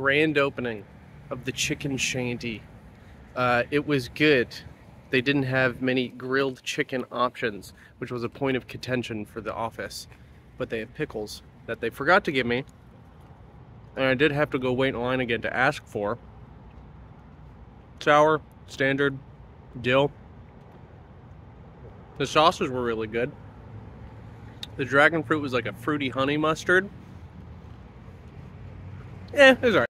grand opening of the chicken shanty. Uh, it was good. They didn't have many grilled chicken options, which was a point of contention for the office. But they have pickles that they forgot to give me. And I did have to go wait in line again to ask for. Sour, standard, dill. The sauces were really good. The dragon fruit was like a fruity honey mustard eh, it was alright.